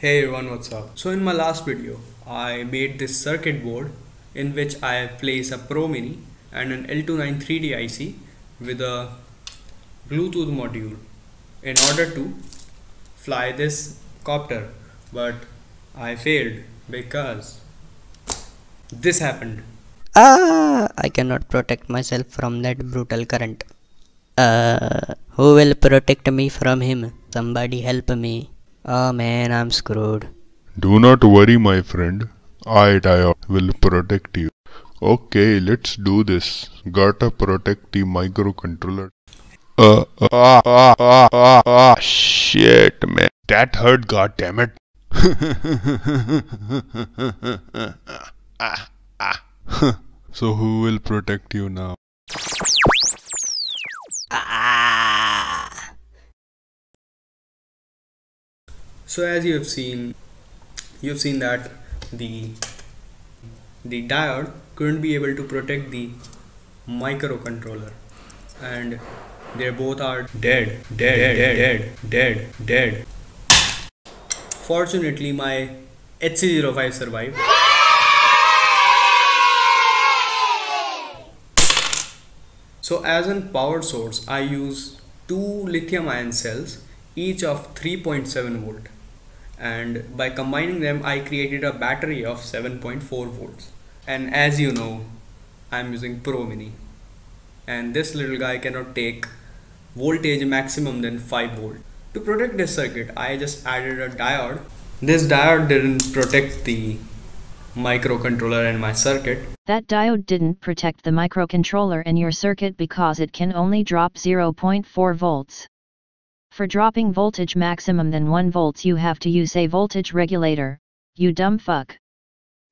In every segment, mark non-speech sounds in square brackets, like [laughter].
Hey everyone, what's up? So in my last video, I made this circuit board in which I place a Pro Mini and an L293D IC with a Bluetooth module in order to fly this copter but I failed because this happened. Ah, I cannot protect myself from that brutal current. Uh, who will protect me from him? Somebody help me. Oh man, I'm screwed. Do not worry, my friend. I, Diode, will protect you. Okay, let's do this. Gotta protect the microcontroller. Uh, ah, ah, ah, ah, ah, shit, man. That hurt, goddammit. ah, [laughs] ah. so who will protect you now? So as you have seen, you have seen that the the diode couldn't be able to protect the microcontroller. And they both are dead dead dead dead dead dead fortunately my HC05 survived. So as an power source I use two lithium ion cells each of 3.7 volt and by combining them I created a battery of 7.4 volts and as you know I'm using Pro Mini and this little guy cannot take voltage maximum than 5 volt. To protect this circuit I just added a diode. This diode didn't protect the microcontroller and my circuit. That diode didn't protect the microcontroller in your circuit because it can only drop 0.4 volts. For dropping voltage maximum than 1 volts you have to use a voltage regulator, you dumb fuck.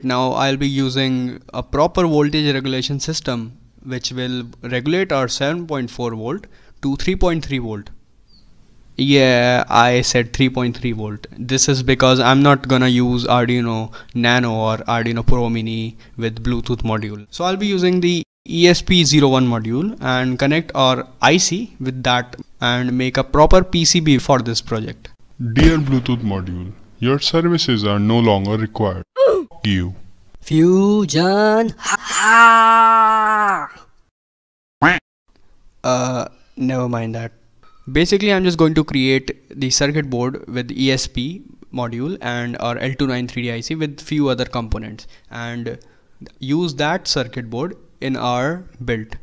Now I'll be using a proper voltage regulation system which will regulate our 7.4 volt to 3.3 volt. Yeah, I said 3.3 volt. This is because I'm not gonna use Arduino Nano or Arduino Pro Mini with Bluetooth module. So I'll be using the ESP01 module and connect our IC with that and make a proper PCB for this project. Dear Bluetooth module, your services are no longer required. [gasps] you. Fusion! Ha! Uh, never mind that. Basically, I'm just going to create the circuit board with ESP module and our L293D IC with few other components and use that circuit board in our build.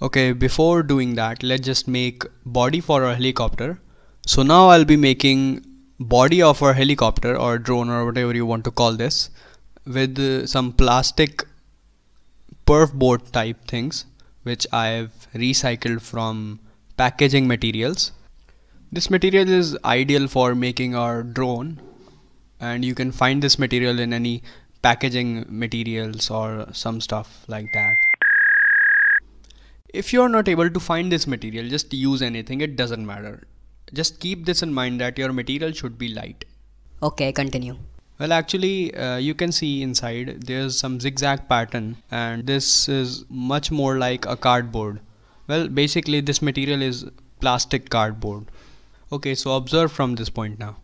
Okay, before doing that, let's just make body for our helicopter. So now I'll be making body of our helicopter or drone or whatever you want to call this with some plastic perf board type things which I've recycled from packaging materials. This material is ideal for making our drone and you can find this material in any packaging materials or some stuff like that. If you're not able to find this material, just use anything, it doesn't matter. Just keep this in mind that your material should be light. Okay, continue. Well, actually, uh, you can see inside there's some zigzag pattern, and this is much more like a cardboard. Well, basically, this material is plastic cardboard. Okay, so observe from this point now.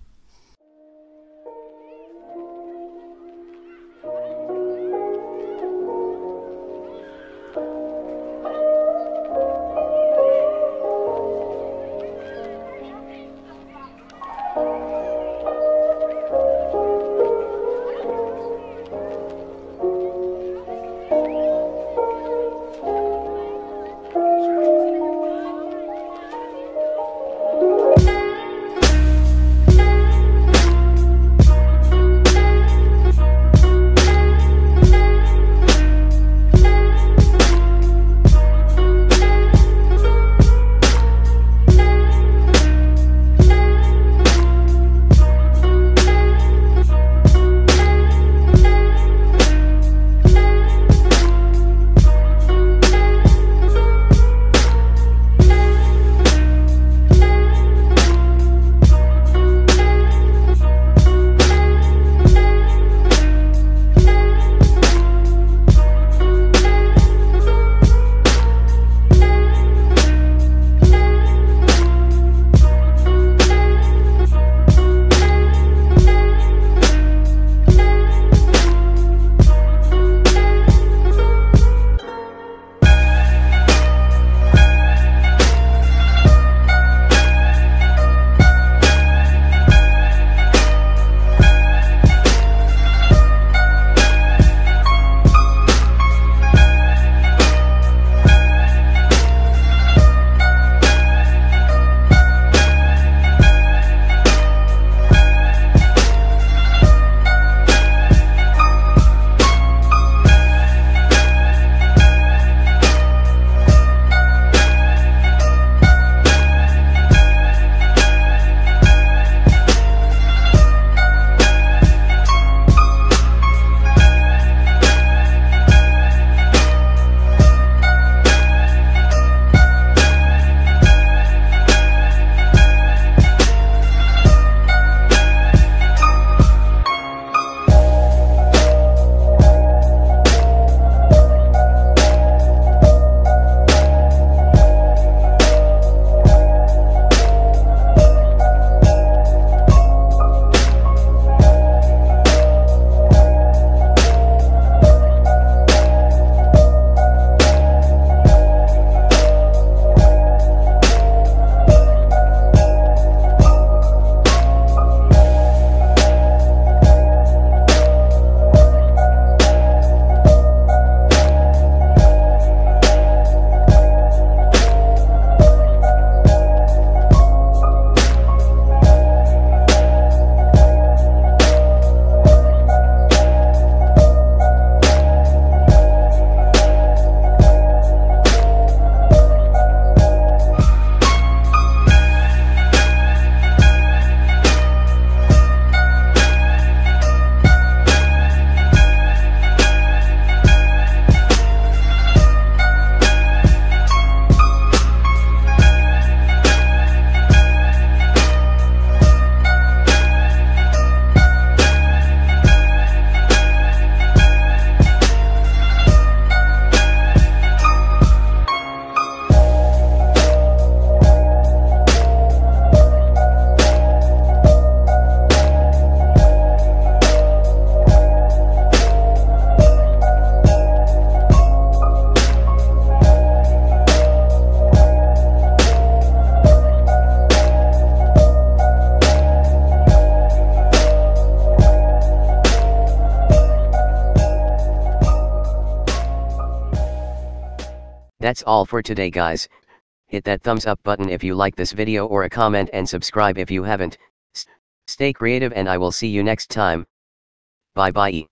That's all for today guys. Hit that thumbs up button if you like this video or a comment and subscribe if you haven't. S- stay creative and I will see you next time. Bye bye.